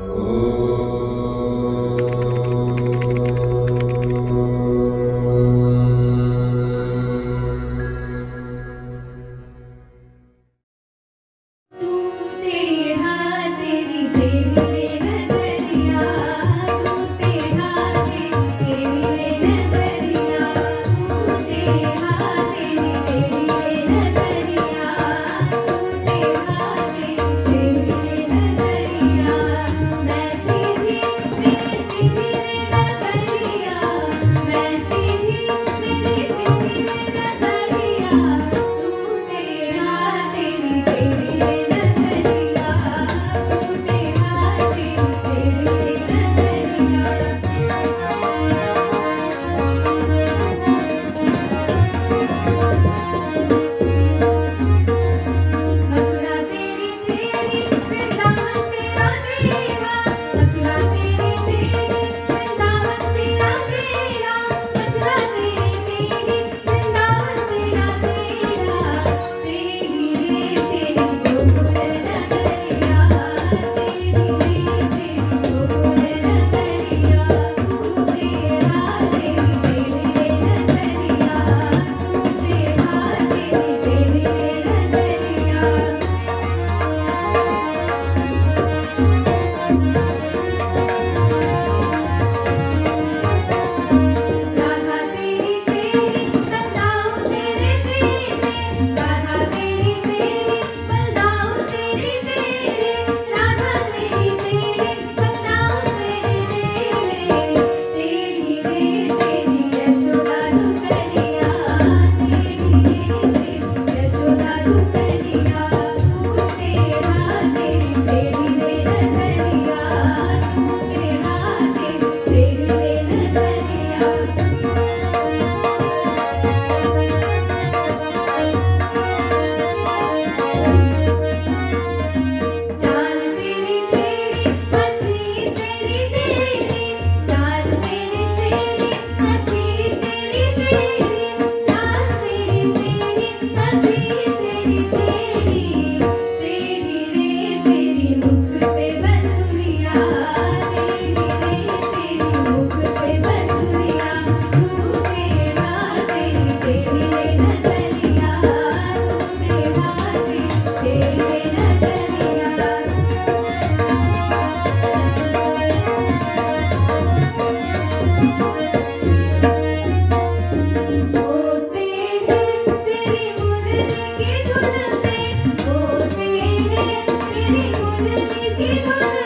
Om तेरे Thank you.